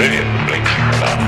brilliant clever.